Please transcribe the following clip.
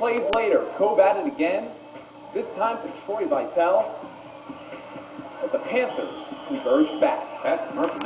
plays later, Cove at it again. This time to Troy Vitale. But the Panthers converge fast. Pat Murphy.